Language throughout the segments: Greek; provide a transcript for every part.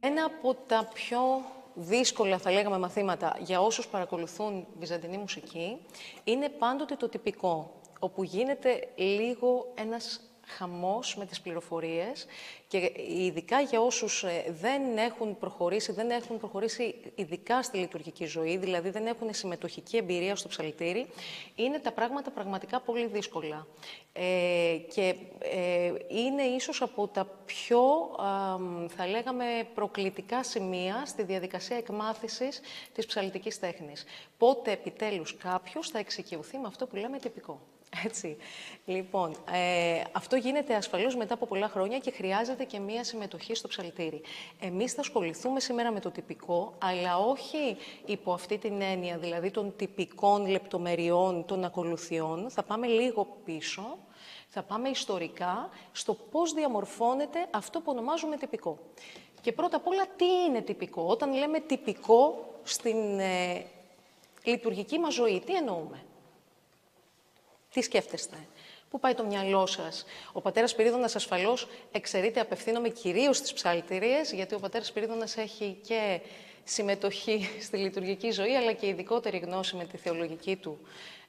Ένα από τα πιο δύσκολα, θα λέγαμε, μαθήματα για όσους παρακολουθούν βυζαντινή μουσική είναι πάντοτε το τυπικό, όπου γίνεται λίγο ένας χαμός με τις πληροφορίες και ειδικά για όσους ε, δεν έχουν προχωρήσει, δεν έχουν προχωρήσει ειδικά στη λειτουργική ζωή, δηλαδή δεν έχουν συμμετοχική εμπειρία στο ψαλτήρι, είναι τα πράγματα πραγματικά πολύ δύσκολα. Ε, και ε, είναι ίσως από τα πιο, θα λέγαμε, προκλητικά σημεία στη διαδικασία εκμάθησης της ψαλτικής τέχνης. Πότε επιτέλους κάποιος θα εξοικειωθεί με αυτό που λέμε τυπικό. Έτσι. Λοιπόν, ε, αυτό γίνεται ασφαλώς μετά από πολλά χρόνια και χρειάζεται και μία συμμετοχή στο ψαλτήρι. Εμείς θα ασχοληθούμε σήμερα με το τυπικό, αλλά όχι υπό αυτή την έννοια, δηλαδή των τυπικών λεπτομεριών των ακολουθιών. Θα πάμε λίγο πίσω, θα πάμε ιστορικά στο πώς διαμορφώνεται αυτό που ονομάζουμε τυπικό. Και πρώτα απ' όλα, τι είναι τυπικό; Όταν λέμε τυπικό στην ε, λειτουργική μας ζωή, τι εννοούμε; Τι σκέφτεστε, Πού πάει το μυαλό σας; Ο πατέρας Πυρίδωνα ασφαλώς εξαιρείται, απευθύνομαι κυρίως στις ψαλτηρίες, γιατί ο πατέρας Πυρίδωνα έχει και συμμετοχή στη λειτουργική ζωή, αλλά και ειδικότερη γνώση με τη θεολογική του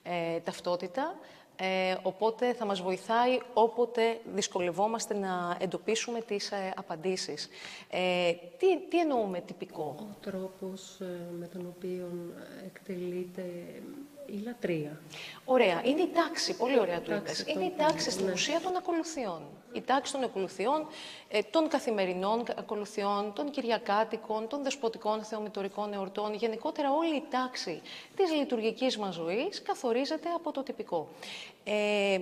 ε, ταυτότητα. Ε, οπότε θα μας βοηθάει όποτε δυσκολευόμαστε να εντοπίσουμε τις ε, απαντήσεις. Ε, τι, τι εννοούμε τυπικό; Ο τρόπος ε, με τον οποίο εκτελείται η λατρεία. Ωραία. Είναι η τάξη. Πολύ ωραία το είπες. Είναι η τάξη στην ναι. ουσία των ακολουθιών. Η τάξη των ακολουθιών, ε, των καθημερινών ακολουθιών, των κυριακάτικων, των δεσποτικών θεομητορικών εορτών. Γενικότερα όλη η τάξη της λειτουργικής μας ζωής καθορίζεται από το τυπικό. Ε,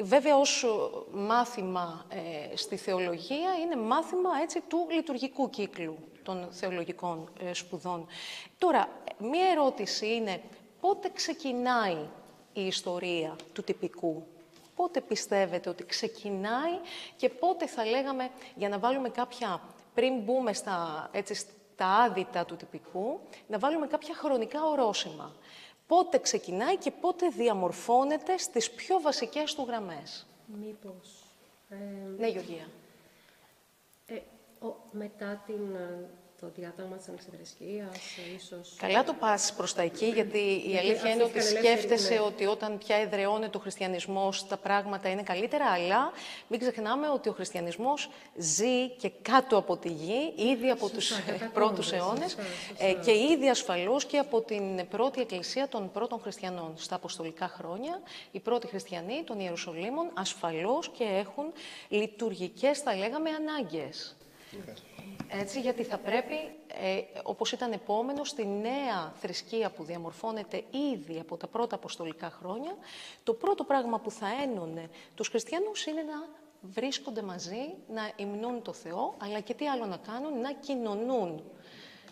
Βέβαια, ως μάθημα ε, στη θεολογία είναι μάθημα έτσι, του λειτουργικού κύκλου των θεολογικών ε, σπουδών. Τώρα, μία ερώτηση είναι πότε ξεκινάει η ιστορία του τυπικού; Πότε πιστεύετε ότι ξεκινάει και πότε θα λέγαμε, για να βάλουμε κάποια, πριν μπούμε στα, έτσι, στα άδυτα του τυπικού, να βάλουμε κάποια χρονικά ορόσημα. Πότε ξεκινάει και πότε διαμορφώνεται στις πιο βασικές του γραμμές; Μήπως... Ε, ναι, Γεωργία. Ε, μετά την το διάταγμα της ανεξιδρεσκείας, ίσως... Καλά το πας προς τα εκεί, γιατί η αλήθεια είναι ότι σκέφτεσαι ναι. ότι όταν πια εδραιώνεται ο χριστιανισμός, τα πράγματα είναι καλύτερα, αλλά μην ξεχνάμε ότι ο χριστιανισμός ζει και κάτω από τη γη, ήδη από τους πρώτους αιώνες ε, και ήδη ασφαλώς και από την πρώτη εκκλησία των πρώτων χριστιανών. Στα αποστολικά χρόνια, οι πρώτοι χριστιανοί των Ιερουσαλήμων ασφαλώς και έχουν λειτουργικές, θα λέγαμε, ανάγκες. Έτσι, γιατί θα πρέπει, ε, όπως ήταν επόμενο, στη νέα θρησκεία που διαμορφώνεται ήδη από τα πρώτα αποστολικά χρόνια, το πρώτο πράγμα που θα ένωνε τους χριστιανούς είναι να βρίσκονται μαζί, να υμνούν το Θεό, αλλά και τι άλλο να κάνουν, να κοινωνούν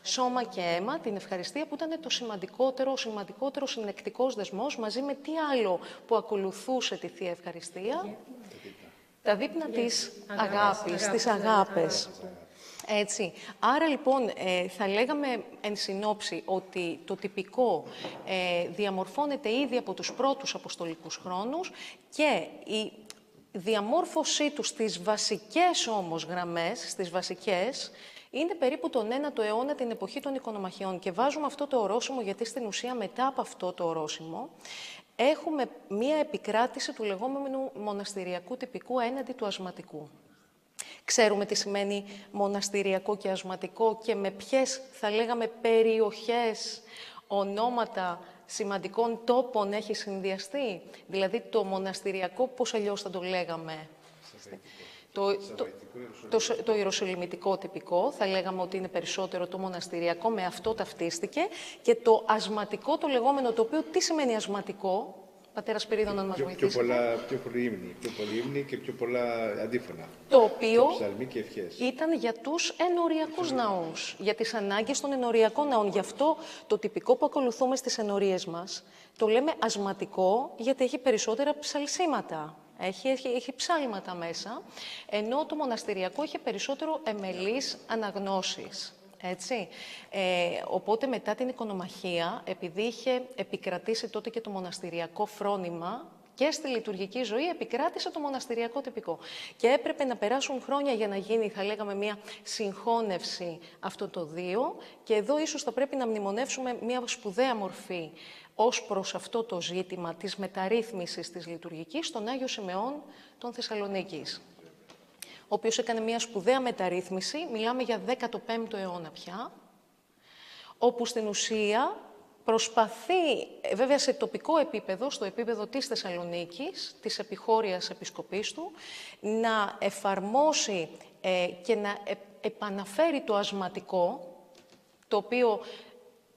σώμα και αίμα, την ευχαριστία που ήταν το σημαντικότερο, ο σημαντικότερο συνεκτικός δεσμός, μαζί με τι άλλο που ακολουθούσε τη Θεία Ευχαριστία. Τα δείπνα της αγάπης, της αγάπες. Έτσι. Άρα λοιπόν ε, θα λέγαμε εν συνόψη ότι το τυπικό ε, διαμορφώνεται ήδη από τους πρώτους αποστολικούς χρόνους και η διαμόρφωσή τους στις βασικές όμως γραμμές, στις βασικές, είναι περίπου τον 1ο αιώνα την εποχή των οικονομαχιών. Και βάζουμε αυτό το ορόσημο γιατί στην ουσία μετά από αυτό το ορόσημο έχουμε μία επικράτηση του λεγόμενου μοναστηριακού τυπικού έναντι του ασματικού. Ξέρουμε τι σημαίνει μοναστηριακό και ασματικό και με ποιες, θα λέγαμε, περιοχές, ονόματα σημαντικών τόπων έχει συνδυαστεί. Δηλαδή το μοναστηριακό, πώς αλλιώς θα το λέγαμε; Το, το, το, το ιεροσολυμητικό τυπικό, θα λέγαμε ότι είναι περισσότερο το μοναστηριακό, με αυτό ταυτίστηκε. Και το ασματικό, το λεγόμενο, το οποίο τι σημαίνει ασματικό, πατέρας Σπυρίδων να μας βοηθήσει. Πιο, πολλά, πιο πολύ ύμνη, πιο πολύ ύμνη και πιο πολλά αντίφωνα. Το οποίο και ήταν για τους ενοριακούς ναούς, για τις ανάγκες των ενοριακών ναών. Γι' αυτό το τυπικό που ακολουθούμε στις ενορίες μας το λέμε ασματικό, γιατί έχει περισσότερα ψαλσίματα. Έχει, έχει, έχει ψάλματα μέσα, ενώ το μοναστηριακό έχει περισσότερο εμελείς αναγνώσεις. Έτσι. Ε, οπότε μετά την οικονομαχία, επειδή είχε επικρατήσει τότε και το μοναστηριακό φρόνημα, και στη λειτουργική ζωή επικράτησε το μοναστηριακό τυπικό. Και έπρεπε να περάσουν χρόνια για να γίνει, θα λέγαμε, μια συγχώνευση αυτών των δύο. Και εδώ ίσως θα πρέπει να μνημονεύσουμε μια σπουδαία μορφή ως προς αυτό το ζήτημα της μεταρρύθμισης της λειτουργικής στον Άγιο Σιμεών των Θεσσαλονίκης ο οποίος έκανε μια σπουδαία μεταρρύθμιση, μιλάμε για 15ο αιώνα πια, όπου στην ουσία προσπαθεί, ε, βέβαια σε τοπικό επίπεδο, στο επίπεδο της Θεσσαλονίκης, της επιχώριας επισκοπής του, να εφαρμόσει ε, και να ε, επαναφέρει το ασματικό, το οποίο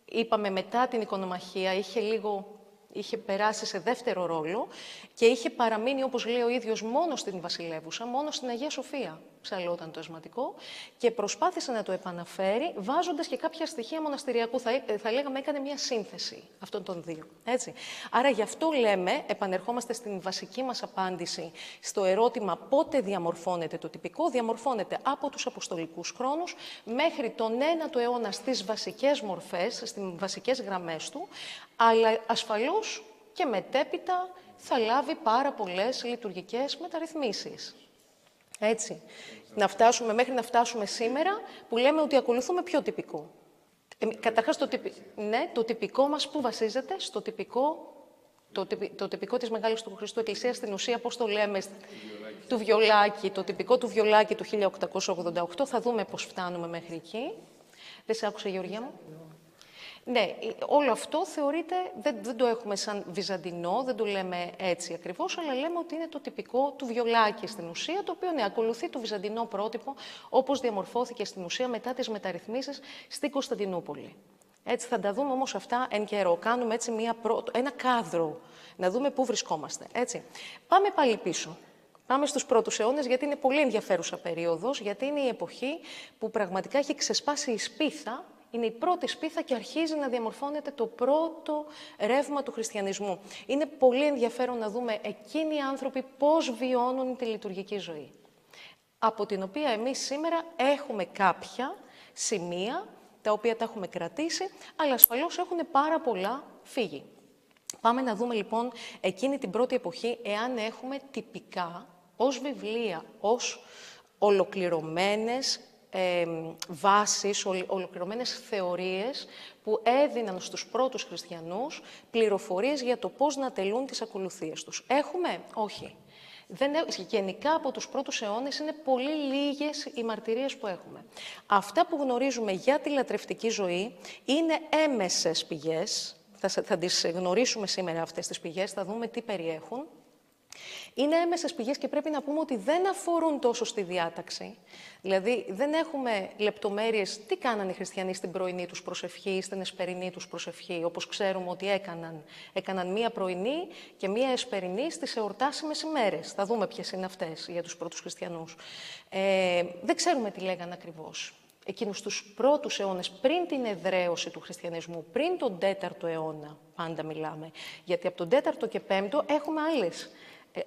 είπαμε μετά την οικονομαχία, είχε λίγο είχε περάσει σε δεύτερο ρόλο και είχε παραμείνει, όπως λέει ο ίδιος, μόνο στην Βασιλεύουσα, μόνο στην Αγία Σοφία ψαλόταν το ασματικό και προσπάθησε να το επαναφέρει βάζοντας και κάποια στοιχεία μοναστηριακού. Θα, ε, θα λέγαμε έκανε μια σύνθεση αυτών των δύο. Έτσι. Άρα γι' αυτό λέμε, επανερχόμαστε στην βασική μας απάντηση στο ερώτημα πότε διαμορφώνεται το τυπικό. Διαμορφώνεται από τους αποστολικούς χρόνους μέχρι τον 1ο αιώνα στις βασικές μορφές, στις βασικές γραμμές του, αλλά ασφαλώς και μετέπειτα θα λάβει πάρα πολλές λειτουργικές μεταρρυθμίσεις. Έτσι. Να φτάσουμε, μέχρι να φτάσουμε σήμερα που λέμε ότι ακολουθούμε πιο τυπικό. Ε, καταρχάς, το, ναι, το τυπικό μας που βασίζεται στο τυπικό, το, το τυπικό της Μεγάλης του Χριστού Εκκλησίας, στην ουσία, πώς το λέμε, του βιολάκι, το τυπικό του βιολάκι του 1888. Θα δούμε πώς φτάνουμε μέχρι εκεί. Δεν σε άκουσα, Γεωργία μου; Ναι, ε, όλο αυτό θεωρείται, δεν, δεν το έχουμε σαν βυζαντινό, δεν το λέμε έτσι ακριβώς, αλλά λέμε ότι είναι το τυπικό του βιολάκι στην ουσία, το οποίο ναι, ακολουθεί το βυζαντινό πρότυπο, όπως διαμορφώθηκε στην ουσία μετά τις μεταρρυθμίσεις στην Κωνσταντινούπολη. Έτσι θα τα δούμε όμως αυτά εν καιρό. Κάνουμε έτσι μια ένα κάδρο, να δούμε πού βρισκόμαστε. Έτσι. Πάμε πάλι πίσω. Πάμε στους πρώτους αιώνες, γιατί είναι πολύ ενδιαφέρουσα περίοδος, γιατί είναι η εποχή που πραγματικά έχει ξεσπάσει η σπίθα είναι η πρώτη σπίθα και αρχίζει να διαμορφώνεται το πρώτο ρεύμα του χριστιανισμού. Είναι πολύ ενδιαφέρον να δούμε εκείνοι οι άνθρωποι πώς βιώνουν τη λειτουργική ζωή. Από την οποία εμείς σήμερα έχουμε κάποια σημεία, τα οποία τα έχουμε κρατήσει, αλλά ασφαλώς έχουν πάρα πολλά φύγει. Πάμε να δούμε λοιπόν εκείνη την πρώτη εποχή, εάν έχουμε τυπικά, ως βιβλία, ως ολοκληρωμένες ε, βάσεις, ολοκληρωμένες θεωρίες που έδιναν στους πρώτους χριστιανούς πληροφορίες για το πώς να τελούν τις ακολουθίες τους. Έχουμε; Όχι. Δεν, γενικά από τους πρώτους αιώνες είναι πολύ λίγες οι μαρτυρίες που έχουμε. Αυτά που γνωρίζουμε για τη λατρευτική ζωή είναι έμεσες πηγές, θα, θα τις γνωρίσουμε σήμερα αυτές τις πηγές, θα δούμε τι περιέχουν. Είναι έμεσες πηγές και πρέπει να πούμε ότι δεν αφορούν τόσο στη διάταξη. Δηλαδή, δεν έχουμε λεπτομέρειες τι κάνανε οι χριστιανοί στην πρωινή τους προσευχή ή στην εσπερινή τους προσευχή, όπως ξέρουμε ότι έκαναν. Έκαναν μία πρωινή και μία εσπερινή στις εορτάσιμες ημέρες. Θα δούμε ποιες είναι αυτές για τους πρώτους χριστιανούς. Ε, δεν ξέρουμε τι λέγανε ακριβώς. Εκείνους τους πρώτους αιώνες, πριν την εδραίωση του χριστιανισμού, πριν τον 4ο αιώνα, πάντα μιλάμε. Γιατί από τον 4ο και 5ο έχουμε άλλες ε,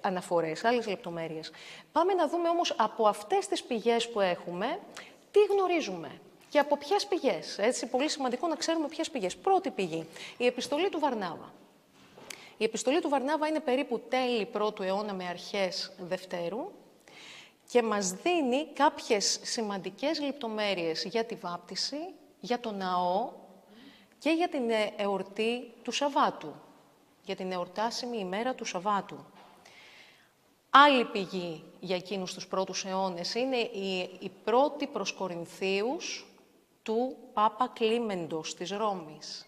αναφορές, άλλες λεπτομέρειες. Πάμε να δούμε όμως από αυτές τις πηγές που έχουμε, τι γνωρίζουμε και από ποιες πηγές. Έτσι, πολύ σημαντικό να ξέρουμε ποιες πηγές. Πρώτη πηγή, η επιστολή του Βαρνάβα. Η επιστολή του Βαρνάβα είναι περίπου τέλη πρώτου αιώνα με αρχές Δευτέρου και μας δίνει κάποιες σημαντικές λεπτομέρειες για τη βάπτιση, για το ναό και για την εορτή του Σαββάτου, για την εορτάσιμη ημέρα του Σαββάτου. Άλλη πηγή για εκείνους τους πρώτους αιώνες είναι η, η πρώτη προς Κορινθίους του Πάπα Κλίμεντος της Ρώμης.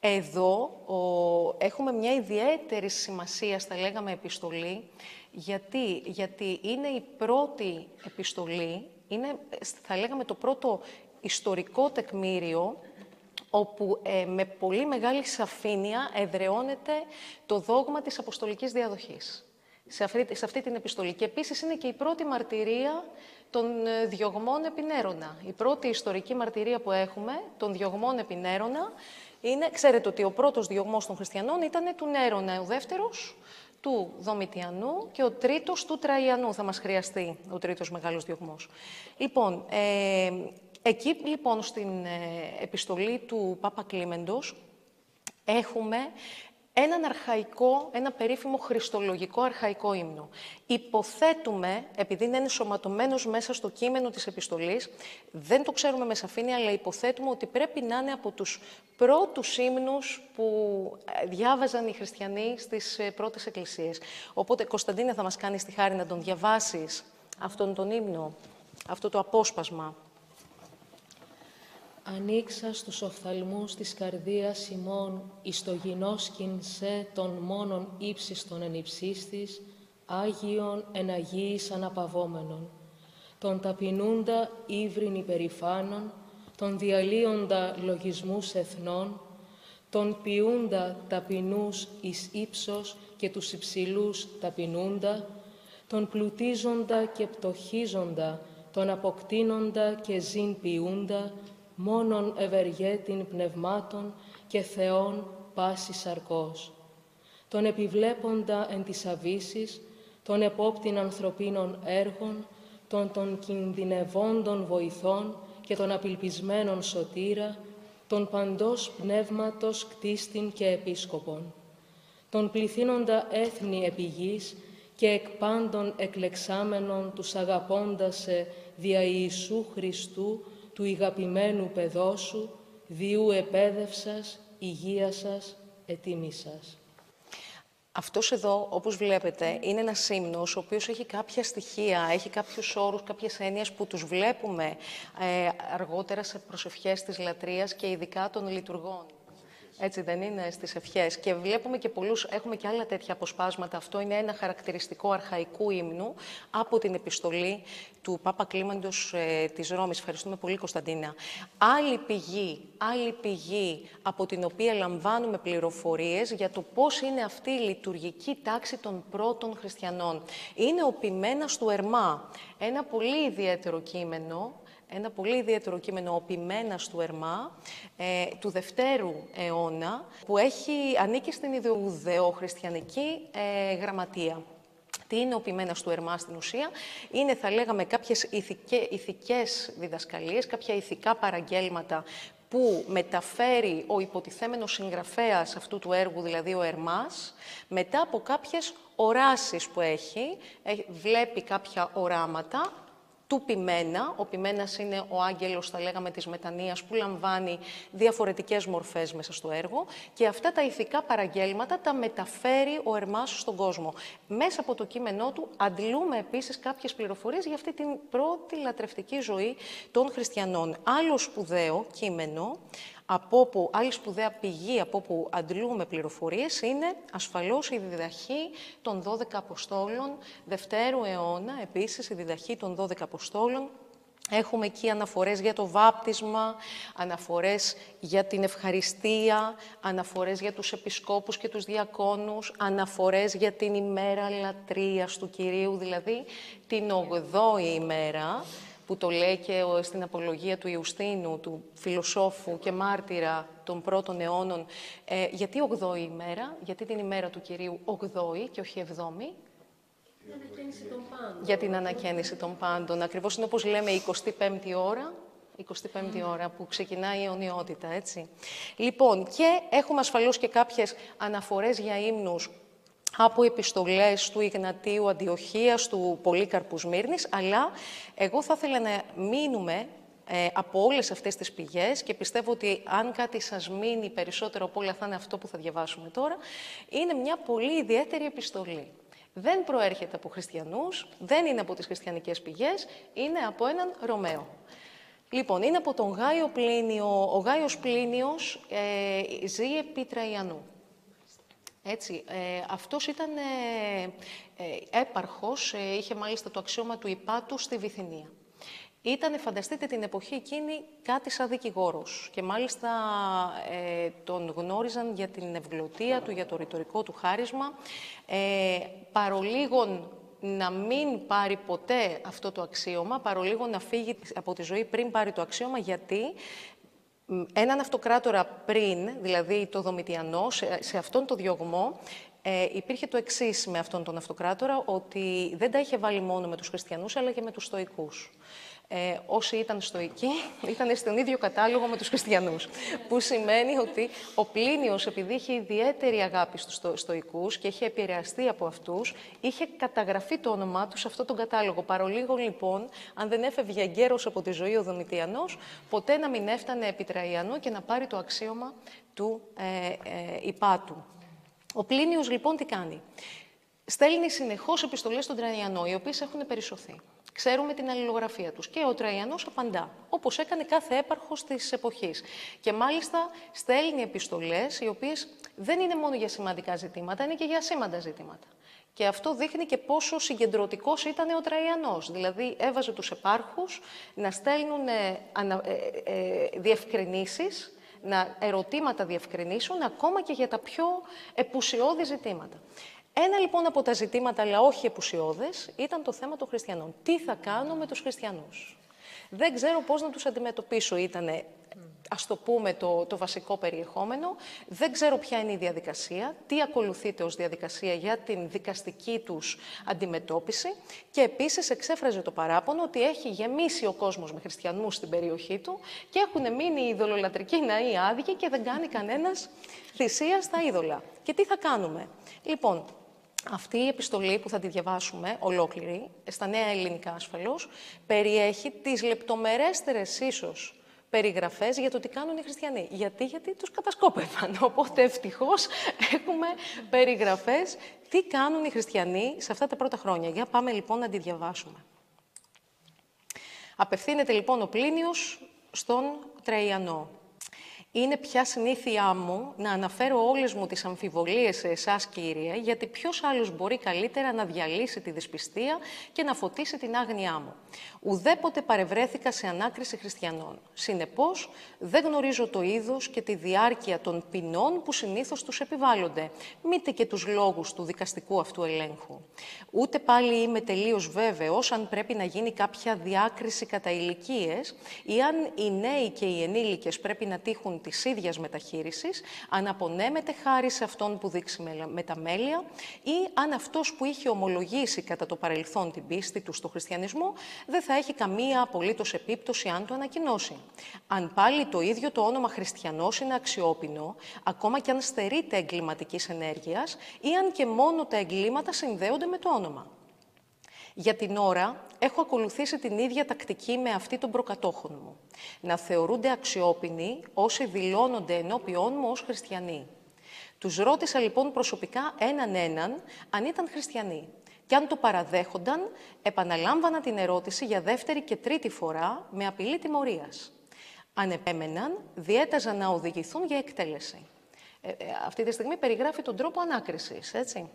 Εδώ ο, έχουμε μια ιδιαίτερη σημασία, θα λέγαμε, επιστολή, γιατί, γιατί είναι η πρώτη επιστολή, είναι, θα λέγαμε, το πρώτο ιστορικό τεκμήριο, όπου ε, με πολύ μεγάλη σαφήνεια εδραιώνεται το δόγμα της αποστολικής διαδοχής σε αυτή, σε αυτή την επιστολή. Και επίσης είναι και η πρώτη μαρτυρία των ε, διωγμών επινέρωνα. Η πρώτη ιστορική μαρτυρία που έχουμε των διωγμών επινέρωνα είναι, ξέρετε ότι ο πρώτος διωγμός των χριστιανών ήταν του Νέρονα, ο δεύτερος του Δομητιανού και ο τρίτος του Τραϊανού. Θα μας χρειαστεί ο τρίτος μεγάλος διωγμός. Λοιπόν, ε, εκεί λοιπόν στην ε, επιστολή του Πάπα Κλίμεντος έχουμε έναν αρχαϊκό, ένα περίφημο χριστολογικό αρχαϊκό ύμνο. Υποθέτουμε, επειδή είναι ενσωματωμένος μέσα στο κείμενο της επιστολής, δεν το ξέρουμε με σαφήνεια, αλλά υποθέτουμε ότι πρέπει να είναι από τους πρώτους ύμνους που ε, διάβαζαν οι χριστιανοί στις ε, πρώτες εκκλησίες. Οπότε, Κωνσταντίνε, θα μας κάνεις τη χάρη να τον διαβάσεις αυτόν τον ύμνο, αυτό το απόσπασμα. Ανοίξα στους οφθαλμούς της καρδίας ημών, εις το γινώσκην σε των μόνον ύψιστον εν υψίστης, Άγιον εν Αγίης αναπαυόμενον, τον ταπεινούντα ύβριν υπερηφάνων, τον διαλύοντα λογισμούς εθνών, τον ποιούντα ταπεινούς εις ύψος και τους υψηλούς ταπεινούντα, τον πλουτίζοντα και πτωχίζοντα, τον αποκτήνοντα και ζήν ποιούντα, μόνον ευεργέτην πνευμάτων και Θεόν πάση σαρκός. Τον επιβλέποντα εν της αβύσης, τον επόπτην ανθρωπίνων έργων, των των κινδυνευόντων βοηθών και των απελπισμένων σωτήρα, τον παντός πνεύματος κτίστην και επίσκοπον, τον πληθύνοντα έθνη επιγής και εκ πάντων εκλεξάμενων τους αγαπώντασε δια Ιησού Χριστού, του ηγαπημένου παιδόσου, διού επέδευσας, υγεία σας, ετοίμησας. Αυτός εδώ, όπως βλέπετε, είναι ένας ύμνος ο οποίος έχει κάποια στοιχεία, έχει κάποιους όρους, κάποιες έννοιες που τους βλέπουμε ε, αργότερα σε προσευχές της λατρείας και ειδικά των λειτουργών. Έτσι δεν είναι στις ευχές. Και βλέπουμε και πολλούς, έχουμε και άλλα τέτοια αποσπάσματα. Αυτό είναι ένα χαρακτηριστικό αρχαϊκού ύμνου από την επιστολή του Πάπα Κλίμαντος ε, της Ρώμης. Ευχαριστούμε πολύ Κωνσταντίνα. Άλλη πηγή, άλλη πηγή από την οποία λαμβάνουμε πληροφορίες για το πώς είναι αυτή η λειτουργική τάξη των πρώτων χριστιανών. Είναι ο Ποιμένας του Ερμά. Ένα πολύ ιδιαίτερο κείμενο, ένα πολύ ιδιαίτερο κείμενο, ο Ποιμένας του Ερμά, ε, του Δευτέρου αιώνα, που έχει, ανήκει στην ιδεοχριστιανική ε, γραμματεία. Τι είναι ο ποιμένας του Ερμά στην ουσία, είναι θα λέγαμε κάποιες ηθικέ, ηθικές διδασκαλίες, κάποια ηθικά παραγγέλματα που μεταφέρει ο υποτιθέμενος συγγραφέας αυτού του έργου, δηλαδή ο Ερμάς, μετά από κάποιες οράσεις που έχει, βλέπει κάποια οράματα, του Πιμένα. Ο Πιμένας είναι ο άγγελος, θα λέγαμε, της μετανοίας που λαμβάνει διαφορετικές μορφές μέσα στο έργο και αυτά τα ηθικά παραγγέλματα τα μεταφέρει ο Ερμάς στον κόσμο. Μέσα από το κείμενό του αντλούμε επίσης κάποιες πληροφορίες για αυτή την πρώτη λατρευτική ζωή των χριστιανών. Άλλο σπουδαίο κείμενο από όπου, άλλη σπουδαία πηγή από όπου αντλούμε πληροφορίες είναι ασφαλώς η διδαχή των 12 Αποστόλων, Δευτέρου αιώνα, επίσης η διδαχή των 12 Αποστόλων, Έχουμε εκεί αναφορές για το βάπτισμα, αναφορές για την ευχαριστία, αναφορές για τους επισκόπους και τους διακόνους, αναφορές για την ημέρα λατρείας του Κυρίου, δηλαδή την 8η ημέρα, που το λέει και στην απολογία του Ιουστίνου, του φιλοσόφου και μάρτυρα των πρώτων αιώνων. Ε, γιατί 8η ημέρα, γιατί την ημέρα του Κυρίου 8η και όχι 7η. Για την ανακαίνιση των πάντων. Ακριβώς είναι όπως λέμε η 25η ώρα, 25η ώρα που ξεκινάει η αιωνιότητα, έτσι. Λοιπόν, και έχουμε ασφαλώς και κάποιες αναφορές για ύμνους από επιστολές του Ιγνατίου Αντιοχίας, του Πολύκαρπου Σμύρνης, αλλά εγώ θα ήθελα να μείνουμε ε, από όλες αυτές τις πηγές και πιστεύω ότι αν κάτι σας μείνει περισσότερο από όλα θα είναι αυτό που θα διαβάσουμε τώρα, είναι μια πολύ ιδιαίτερη επιστολή. Δεν προέρχεται από χριστιανούς, δεν είναι από τις χριστιανικές πηγές, είναι από έναν Ρωμαίο. Λοιπόν, είναι από τον Γάιο Πλίνιο. Ο Γάιος Πλίνιος ε, ζει επί Τραϊανού. Έτσι, ε, αυτός ήταν ε, ε έπαρχος, ε, είχε μάλιστα το αξίωμα του υπάτου στη Βυθινία. Ήταν, φανταστείτε την εποχή εκείνη, κάτι σαν δικηγόρος και μάλιστα ε, τον γνώριζαν για την ευγλωτία του, για το ρητορικό του χάρισμα. Ε, παρολίγων να μην πάρει ποτέ αυτό το αξίωμα, παρολίγο να φύγει από τη ζωή πριν πάρει το αξίωμα, γιατί έναν αυτοκράτορα πριν, δηλαδή το Δομητιανό, σε, αυτόν τον διωγμό, ε, υπήρχε το εξής με αυτόν τον αυτοκράτορα, ότι δεν τα είχε βάλει μόνο με τους χριστιανούς, αλλά και με τους στοικούς. Ε, όσοι ήταν στοικοί ήταν στον ίδιο κατάλογο με τους χριστιανούς. Που σημαίνει ότι ο Πλίνιος, επειδή είχε ιδιαίτερη αγάπη στους στο, στοικούς και είχε επηρεαστεί από αυτούς, είχε καταγραφεί το όνομά του σε αυτόν τον κατάλογο. Παρολίγο λοιπόν, αν δεν έφευγε εγκαίρος από τη ζωή ο Δομητιανός, ποτέ να μην έφτανε επί Τραϊανού και να πάρει το αξίωμα του ε, ε, υπάτου. Ο Πλίνιος λοιπόν τι κάνει; Στέλνει συνεχώς επιστολές στον Τραϊανό, οι οποίες έχουν περισσωθεί. Ξέρουμε την αλληλογραφία τους και ο Τραϊανός απαντά, όπως έκανε κάθε έπαρχος της εποχής. Και μάλιστα στέλνει επιστολές οι οποίες δεν είναι μόνο για σημαντικά ζητήματα, είναι και για σήμαντα ζητήματα. Και αυτό δείχνει και πόσο συγκεντρωτικός ήταν ο Τραϊανός. Δηλαδή έβαζε τους επάρχους να στέλνουν ε, ε, ε, διευκρινήσεις, να ερωτήματα διευκρινήσουν, ακόμα και για τα πιο επουσιώδη ζητήματα. Ένα λοιπόν από τα ζητήματα, αλλά όχι επουσιώδες, ήταν το θέμα των χριστιανών. Τι θα κάνω με τους χριστιανούς; Δεν ξέρω πώς να τους αντιμετωπίσω. Ήτανε, ας το πούμε, το, το βασικό περιεχόμενο. Δεν ξέρω ποια είναι η διαδικασία, τι ακολουθείται ως διαδικασία για την δικαστική τους αντιμετώπιση. Και επίσης εξέφραζε το παράπονο ότι έχει γεμίσει ο κόσμος με χριστιανούς στην περιοχή του και έχουν μείνει οι ειδωλολατρικοί ναοί άδικοι και δεν κάνει κανένας θυσία στα είδωλα. Και τι θα κάνουμε; Λοιπόν, αυτή η επιστολή που θα τη διαβάσουμε ολόκληρη, στα νέα ελληνικά ασφαλώς, περιέχει τις λεπτομερέστερες ίσως περιγραφές για το τι κάνουν οι χριστιανοί. Γιατί, γιατί τους κατασκόπευαν. Οπότε ευτυχώς έχουμε περιγραφές τι κάνουν οι χριστιανοί σε αυτά τα πρώτα χρόνια. Για πάμε λοιπόν να τη διαβάσουμε. Απευθύνεται λοιπόν ο Πλίνιος στον Τραϊανό. Είναι πια συνήθειά μου να αναφέρω όλες μου τις αμφιβολίες σε εσάς, Κύριε, γιατί ποιος άλλος μπορεί καλύτερα να διαλύσει τη δυσπιστία και να φωτίσει την άγνοιά μου. Ουδέποτε παρευρέθηκα σε ανάκριση χριστιανών. Συνεπώς, δεν γνωρίζω το είδος και τη διάρκεια των ποινών που συνήθως τους επιβάλλονται, μήτε και τους λόγους του δικαστικού αυτού ελέγχου. Ούτε πάλι είμαι τελείως βέβαιος αν πρέπει να γίνει κάποια διάκριση κατά ηλικίες ή αν οι νέοι και οι ενήλικες πρέπει να τύχουν της ίδιας μεταχείρισης, αν απονέμεται χάρη σε αυτόν που δείξει με τα μέλια ή αν αυτός που είχε ομολογήσει κατά το παρελθόν την πίστη του στο χριστιανισμό δεν θα έχει καμία απολύτως επίπτωση αν το ανακοινώσει. Αν πάλι το ίδιο το όνομα χριστιανός είναι αξιόπινο, ακόμα και αν στερείται εγκληματικής ενέργειας ή αν και μόνο τα εγκλήματα συνδέονται με το όνομα. Για την ώρα, έχω ακολουθήσει την ίδια τακτική με αυτή των προκατόχων μου. Να θεωρούνται αξιόπινοι όσοι δηλώνονται ενώπιόν μου ως χριστιανοί. Τους ρώτησα λοιπόν προσωπικά έναν έναν αν ήταν χριστιανοί. Και αν το παραδέχονταν, επαναλάμβανα την ερώτηση για δεύτερη και τρίτη φορά με απειλή τιμωρίας. Αν επέμεναν, διέταζαν να οδηγηθούν για εκτέλεση. Ε, ε, αυτή τη στιγμή περιγράφει τον τρόπο ανάκρισης, έτσι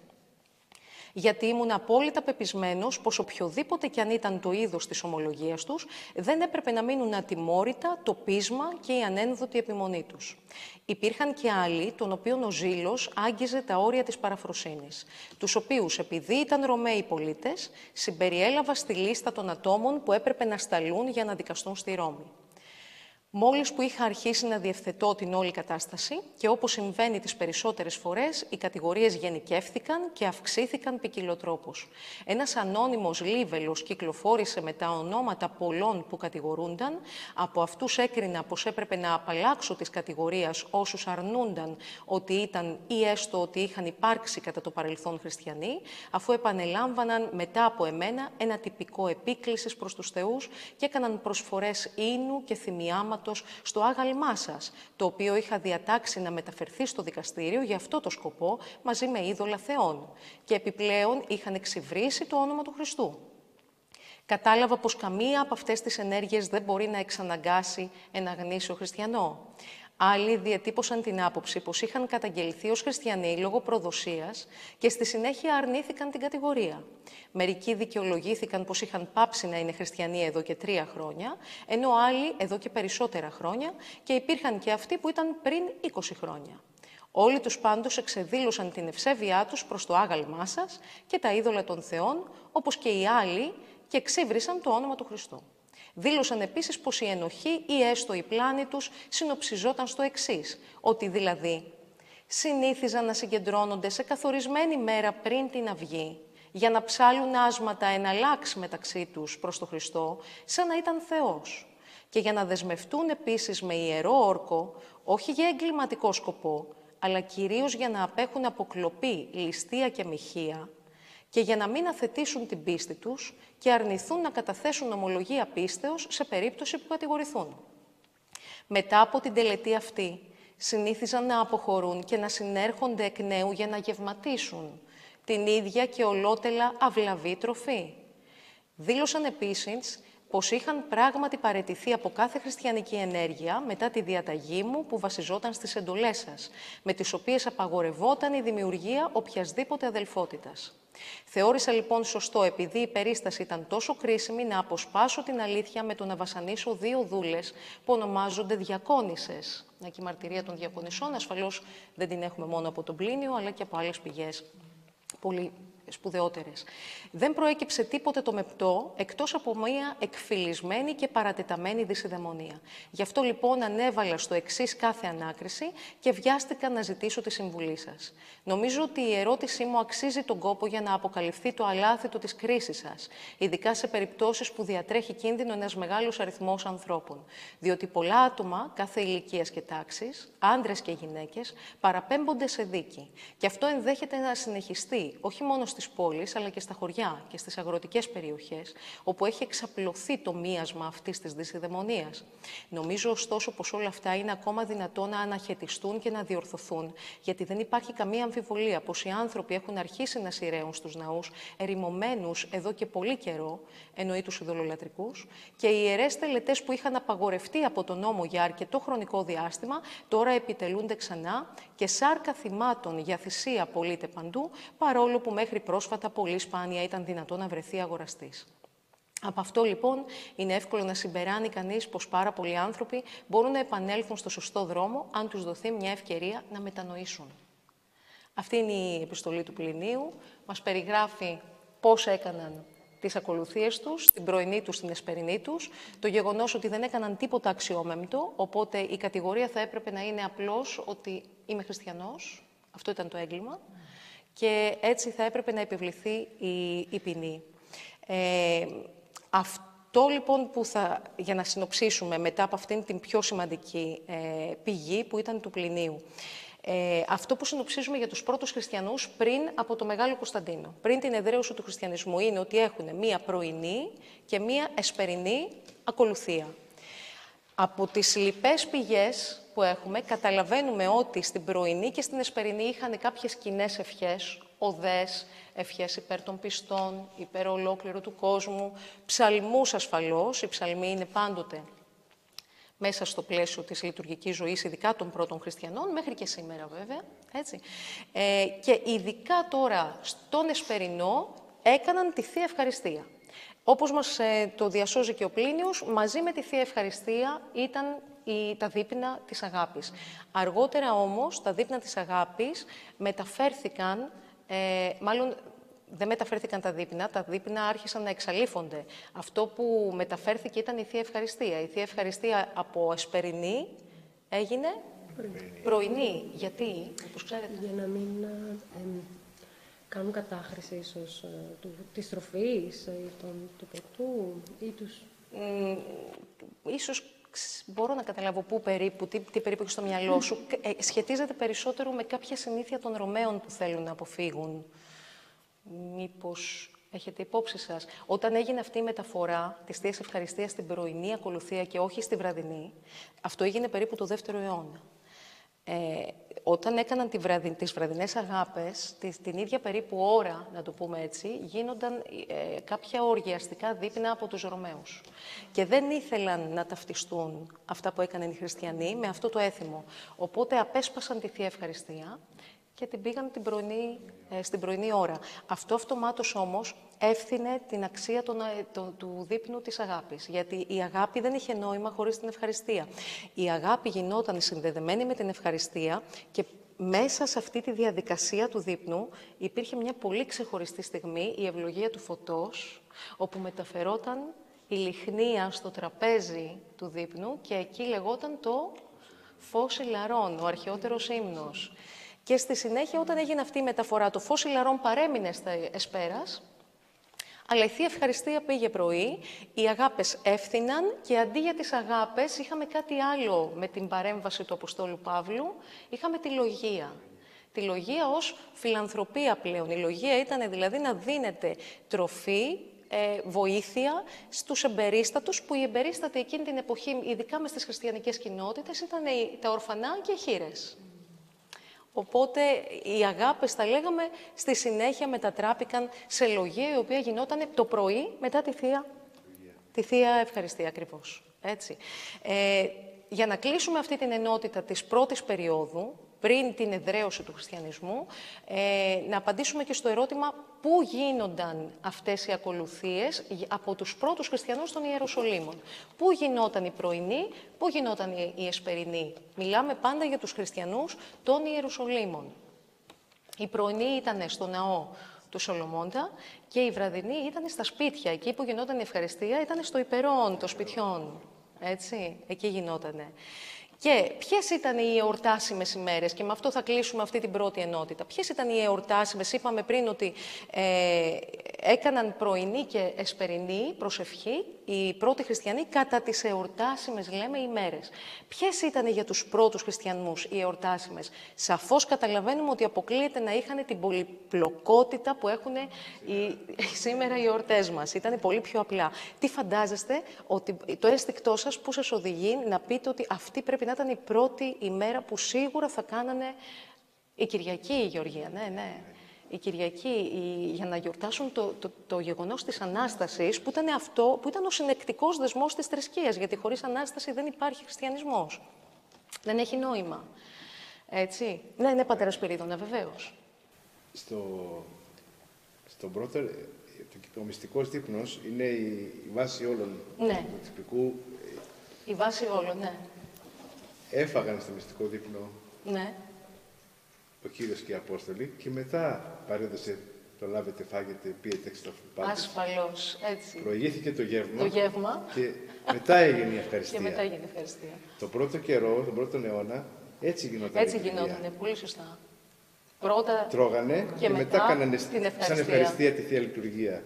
γιατί ήμουν απόλυτα πεπισμένος πως οποιοδήποτε κι αν ήταν το είδος της ομολογίας τους, δεν έπρεπε να μείνουν ατιμόρυτα το πείσμα και η ανένδοτη επιμονή τους. Υπήρχαν και άλλοι, των οποίων ο ζήλος άγγιζε τα όρια της παραφροσύνης, τους οποίους, επειδή ήταν Ρωμαίοι πολίτες, συμπεριέλαβα στη λίστα των ατόμων που έπρεπε να σταλούν για να δικαστούν στη Ρώμη. Μόλις που είχα αρχίσει να διευθετώ την όλη κατάσταση και όπως συμβαίνει τις περισσότερες φορές, οι κατηγορίες γενικεύθηκαν και αυξήθηκαν ποικιλοτρόπως. Ένας ανώνυμος λίβελος κυκλοφόρησε με τα ονόματα πολλών που κατηγορούνταν. Από αυτούς έκρινα πως έπρεπε να απαλλάξω της κατηγορίας όσους αρνούνταν ότι ήταν ή έστω ότι είχαν υπάρξει κατά το παρελθόν χριστιανοί, αφού επανελάμβαναν μετά από εμένα ένα τυπικό επίκλησης προς τους θεούς και έκαναν προσφορές ίνου και θυμιάμα στο άγαλμά σας, το οποίο είχα διατάξει να μεταφερθεί στο δικαστήριο για αυτό το σκοπό μαζί με είδωλα θεών. Και επιπλέον είχαν εξυβρίσει το όνομα του Χριστού. Κατάλαβα πως καμία από αυτές τις ενέργειες δεν μπορεί να εξαναγκάσει ένα γνήσιο χριστιανό. Άλλοι διατύπωσαν την άποψη πως είχαν καταγγελθεί ως χριστιανοί λόγω προδοσίας και στη συνέχεια αρνήθηκαν την κατηγορία. Μερικοί δικαιολογήθηκαν πως είχαν πάψει να είναι χριστιανοί εδώ και τρία χρόνια, ενώ άλλοι εδώ και περισσότερα χρόνια και υπήρχαν και αυτοί που ήταν πριν 20 χρόνια. Όλοι τους πάντως εξεδήλωσαν την ευσέβειά τους προς το άγαλμά σας και τα είδωλα των θεών, όπως και οι άλλοι, και εξύβρισαν το όνομα του Χριστού. Δήλωσαν επίσης πως η ενοχή ή έστω η πλάνη τους συνοψιζόταν στο εξής, ότι δηλαδή συνήθιζαν να συγκεντρώνονται σε καθορισμένη μέρα πριν την αυγή για να ψάλουν άσματα εναλλάξ μεταξύ τους προς τον Χριστό, σαν να ήταν Θεός. Και για να δεσμευτούν επίσης με ιερό όρκο, όχι για εγκληματικό σκοπό, αλλά κυρίως για να απέχουν αποκλοπή, ληστεία και μοιχεία, και για να μην αθετήσουν την πίστη τους και αρνηθούν να καταθέσουν ομολογία πίστεως σε περίπτωση που κατηγορηθούν. Μετά από την τελετή αυτή, συνήθιζαν να αποχωρούν και να συνέρχονται εκ νέου για να γευματίσουν την ίδια και ολότελα αυλαβή τροφή. Δήλωσαν επίσης πως είχαν πράγματι παρετηθεί από κάθε χριστιανική ενέργεια μετά τη διαταγή μου που βασιζόταν στις εντολές σας, με τις οποίες απαγορευόταν η δημιουργία οποιασδήποτε αδελφότητας. Θεώρησα λοιπόν σωστό, επειδή η περίσταση ήταν τόσο κρίσιμη, να αποσπάσω την αλήθεια με το να βασανίσω δύο δούλες που ονομάζονται διακόνησες. Να και η μαρτυρία των διακονισών ασφαλώς δεν την έχουμε μόνο από τον Πλήνιο, αλλά και από άλλες πηγές πολύ σπουδαιότερες. Δεν προέκυψε τίποτε το μεπτό, εκτός από μια εκφυλισμένη και παρατεταμένη δυσιδαιμονία. Γι' αυτό λοιπόν ανέβαλα στο εξής κάθε ανάκριση και βιάστηκα να ζητήσω τη συμβουλή σας. Νομίζω ότι η ερώτησή μου αξίζει τον κόπο για να αποκαλυφθεί το αλάθητο της κρίσης σας, ειδικά σε περιπτώσεις που διατρέχει κίνδυνο ένας μεγάλος αριθμός ανθρώπων. Διότι πολλά άτομα κάθε ηλικίας και τάξης, άντρες και γυναίκες, παραπέμπονται σε δίκη. Και αυτό ενδέχεται να συνεχιστεί, όχι μόνο στις πόλεις, αλλά και στα χωριά και στις αγροτικές περιοχές, όπου έχει εξαπλωθεί το μίασμα αυτής της δυσιδαιμονίας. Νομίζω, ωστόσο, πως όλα αυτά είναι ακόμα δυνατό να αναχαιτιστούν και να διορθωθούν, γιατί δεν υπάρχει καμία αμφιβολία πως οι άνθρωποι έχουν αρχίσει να σειραίουν στους ναούς, ερημωμένους εδώ και πολύ καιρό, εννοεί τους ειδωλολατρικούς, και οι ιερές τελετές που είχαν απαγορευτεί από τον νόμο για αρκετό χρονικό διάστημα, τώρα επιτελούνται ξανά και σάρκα θυμάτων για θυσία πωλείται παντού, παρόλο που μέχρι πρόσφατα πολύ σπάνια ήταν δυνατό να βρεθεί αγοραστής. Από αυτό λοιπόν είναι εύκολο να συμπεράνει κανείς πως πάρα πολλοί άνθρωποι μπορούν να επανέλθουν στο σωστό δρόμο αν τους δοθεί μια ευκαιρία να μετανοήσουν. Αυτή είναι η επιστολή του Πληνίου. Μας περιγράφει πώς έκαναν τις ακολουθίες τους, την πρωινή τους, την εσπερινή τους, το γεγονός ότι δεν έκαναν τίποτα αξιόμεμπτο, οπότε η κατηγορία θα έπρεπε να είναι απλώς ότι είμαι χριστιανός, αυτό ήταν το έγκλημα, και έτσι θα έπρεπε να επιβληθεί η, η ποινή. Ε, αυτό λοιπόν που θα, για να συνοψίσουμε μετά από αυτήν την πιο σημαντική ε, πηγή που ήταν του Πληνίου. Ε, αυτό που συνοψίζουμε για τους πρώτους χριστιανούς πριν από το Μεγάλο Κωνσταντίνο, πριν την εδραίωση του χριστιανισμού, είναι ότι έχουν μία πρωινή και μία εσπερινή ακολουθία. Από τις λοιπές πηγές που έχουμε, καταλαβαίνουμε ότι στην πρωινή και στην εσπερινή είχαν κάποιες κοινές ευχές, οδές, ευχές υπέρ των πιστών, υπέρ ολόκληρου του κόσμου, ψαλμούς ασφαλώς, οι ψαλμοί είναι πάντοτε μέσα στο πλαίσιο της λειτουργικής ζωής, ειδικά των πρώτων χριστιανών, μέχρι και σήμερα βέβαια, έτσι. Ε, και ειδικά τώρα στον Εσπερινό έκαναν τη Θεία Ευχαριστία. Όπως μας ε, το διασώζει και ο Πλήνιος, μαζί με τη Θεία Ευχαριστία ήταν η, τα δείπνα της αγάπης. Αργότερα όμως, τα δείπνα της αγάπης μεταφέρθηκαν, ε, μάλλον δεν μεταφέρθηκαν τα δείπνα, τα δείπνα άρχισαν να εξαλείφονται. Αυτό που μεταφέρθηκε ήταν η Θεία Ευχαριστία. Η Θεία Ευχαριστία από εσπερινή έγινε πρωινή. Γιατί, όπως ξέρετε. Για να μην ε, κάνουν κατάχρηση ίσως ε, του, της τροφής ή ε, τον, του ποτού ή τους... Ε, ίσως μπορώ να καταλάβω πού περίπου, τι, τι περίπου έχει στο μυαλό σου. Ε, σχετίζεται περισσότερο με κάποια συνήθεια των Ρωμαίων που θέλουν να αποφύγουν. Μήπως έχετε υπόψη σας. Όταν έγινε αυτή η μεταφορά της Θείας Ευχαριστίας στην πρωινή ακολουθία και όχι στη βραδινή, αυτό έγινε περίπου το δεύτερο αιώνα. Ε, όταν έκαναν τη βραδι, τις βραδινές αγάπες, την ίδια περίπου ώρα, να το πούμε έτσι, γίνονταν ε, κάποια οργιαστικά δείπνα από τους Ρωμαίους. Και δεν ήθελαν να ταυτιστούν αυτά που έκαναν οι χριστιανοί με αυτό το έθιμο. Οπότε απέσπασαν τη Θεία Ευχαριστία και την πήγαν την πρωινή, ε, στην πρωινή ώρα. Αυτό αυτομάτως όμως εύθυνε την αξία των, ε, το, του δείπνου της αγάπης. Γιατί η αγάπη δεν είχε νόημα χωρίς την ευχαριστία. Η αγάπη γινόταν συνδεδεμένη με την ευχαριστία και μέσα σε αυτή τη διαδικασία του δείπνου υπήρχε μια πολύ ξεχωριστή στιγμή, η ευλογία του φωτός, όπου μεταφερόταν η λιχνία στο τραπέζι του δείπνου και εκεί λεγόταν το φως ηλαρών, ο αρχαιότερος ύμνος. Και στη συνέχεια, όταν έγινε αυτή η μεταφορά, το φως ηλαρών παρέμεινε στα Εσπέρας, αλλά η Θεία Ευχαριστία πήγε πρωί, οι αγάπες έφθηναν και αντί για τις αγάπες είχαμε κάτι άλλο με την παρέμβαση του Αποστόλου Παύλου, είχαμε τη λογία. Τη λογία ως φιλανθρωπία πλέον. Η λογία ήταν δηλαδή να δίνεται τροφή, ε, βοήθεια στους εμπερίστατους, που οι εμπερίστατοι εκείνη την εποχή, ειδικά μες στις χριστιανικές κοινότητες, ήταν τα ορφανά και οι χείρες. Οπότε οι αγάπες, τα λέγαμε, στη συνέχεια μετατράπηκαν σε λογία η οποία γινόταν το πρωί μετά τη Θεία, τη θεία Ευχαριστία ακριβώς. Έτσι. Ε, για να κλείσουμε αυτή την ενότητα της πρώτης περίοδου, πριν την εδραίωση του χριστιανισμού, ε, να απαντήσουμε και στο ερώτημα πού γίνονταν αυτές οι ακολουθίες από τους πρώτους χριστιανούς των Ιεροσολύμων. Πού γινόταν η πρωινή, πού γινόταν η εσπερινή. Μιλάμε πάντα για τους χριστιανούς των Ιεροσολύμων. Η πρωινή ήταν στο ναό του Σολομώντα και η βραδινή ήταν στα σπίτια. Εκεί που γινόταν η ευχαριστία ήταν στο υπερόν των σπιτιών. Έτσι, εκεί γινότανε. Και ποιες ήταν οι εορτάσιμες ημέρες, και με αυτό θα κλείσουμε αυτή την πρώτη ενότητα. Ποιες ήταν οι εορτάσιμες, είπαμε πριν ότι ε, έκαναν πρωινή και εσπερινή προσευχή οι πρώτοι χριστιανοί κατά τις εορτάσιμες, λέμε, ημέρες. Ποιες ήταν για τους πρώτους χριστιανούς οι εορτάσιμες, Σαφώς καταλαβαίνουμε ότι αποκλείεται να είχαν την πολυπλοκότητα που έχουν οι, σήμερα οι εορτές μας. Ήταν πολύ πιο απλά. Τι φαντάζεστε ότι το αίσθηκτό σας που σας οδηγεί να πείτε ότι αυτή πρέπει να ήταν η πρώτη ημέρα που σίγουρα θα κάνανε η Κυριακή, η Γεωργία. Ναι, ναι. Η Κυριακή, η, για να γιορτάσουν το, το, το γεγονός της Ανάστασης, που ήταν, αυτό, που ήταν ο συνεκτικός δεσμός της θρησκείας, γιατί χωρίς Ανάσταση δεν υπάρχει χριστιανισμός. Δεν έχει νόημα. Έτσι. Ναι, ναι, πατέρα Σπυρίδωνα, βεβαίως. Στο, στον πρώτο, ο μυστικός δείπνος είναι η, βάση όλων ναι. του τυπικού. Η βάση όλων, ναι έφαγαν στο μυστικό δείπνο ναι. ο Κύριος και οι Απόστολοι και μετά παρέδωσε το λάβετε, φάγετε, πίετε εξ Ασφαλώς, έτσι. Προηγήθηκε το γεύμα. Το γεύμα. Και μετά έγινε η ευχαριστία. και μετά έγινε η ευχαριστία. Το πρώτο καιρό, τον πρώτο αιώνα, έτσι γινόταν. Έτσι γινόταν, πολύ σωστά. Πρώτα Τρώγανε και, μετά, μετά κάνανε σαν ευχαριστία τη Θεία Λειτουργία.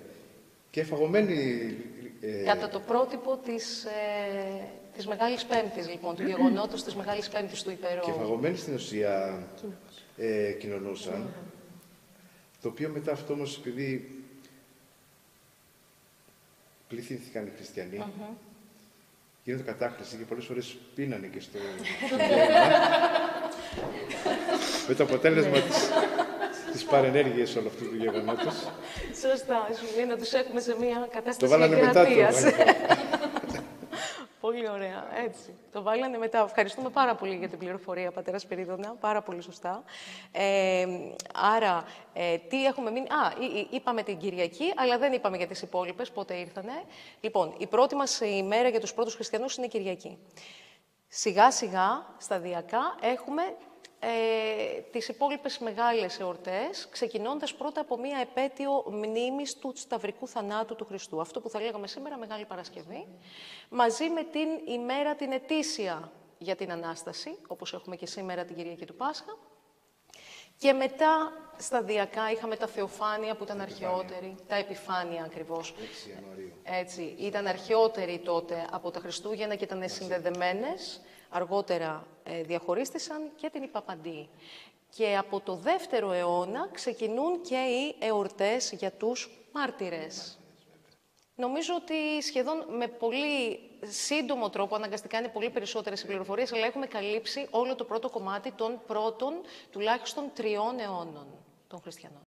Και φαγωμένοι... Ε... Κατά το πρότυπο της, ε, της Μεγάλης Πέμπτης, λοιπόν, του γεγονότος της Μεγάλης Πέμπτης του Υπερό. Και φαγωμένοι στην ουσία ε, κοινωνούσαν, το οποίο μετά αυτό όμως, επειδή πληθύνθηκαν οι χριστιανοί, mm γίνεται κατάχρηση και πολλές φορές πίνανε και στο, στο Με το αποτέλεσμα της, της παρενέργειας όλου αυτού του γεγονότος. Σωστά, σου να τους έχουμε σε μια κατάσταση Το βάλανε μετά το. Πολύ ωραία. Έτσι. Το βάλανε μετά. Ευχαριστούμε πάρα πολύ για την πληροφορία, πατέρα Σπυρίδωνα. Πάρα πολύ σωστά. Ε, άρα, ε, τι έχουμε μείνει; Α, είπαμε την Κυριακή, αλλά δεν είπαμε για τις υπόλοιπες, πότε ήρθανε. Λοιπόν, η πρώτη μας ημέρα για τους πρώτους χριστιανούς είναι η Κυριακή. Σιγά-σιγά, σταδιακά, έχουμε ε, τις υπόλοιπες μεγάλες εορτές, ξεκινώντας πρώτα από μία επέτειο μνήμης του Σταυρικού Θανάτου του Χριστού. Αυτό που θα λέγαμε σήμερα Μεγάλη Παρασκευή, μαζί με την ημέρα την ετήσια για την Ανάσταση, όπως έχουμε και σήμερα την Κυριακή του Πάσχα. Και μετά, σταδιακά, είχαμε τα Θεοφάνεια που ήταν αρχαιότερη, τα Επιφάνεια ακριβώς. Έτσι, ήταν αρχαιότεροι τότε από τα Χριστούγεννα και ήταν συνδεδεμένες αργότερα ε, διαχωρίστησαν και την Ιπαπαντή. Και από το δεύτερο αιώνα ξεκινούν και οι εορτές για τους μάρτυρες. Νομίζω ότι σχεδόν με πολύ σύντομο τρόπο, αναγκαστικά είναι πολύ περισσότερες οι πληροφορίες, αλλά έχουμε καλύψει όλο το πρώτο κομμάτι των πρώτων τουλάχιστον τριών αιώνων των χριστιανών.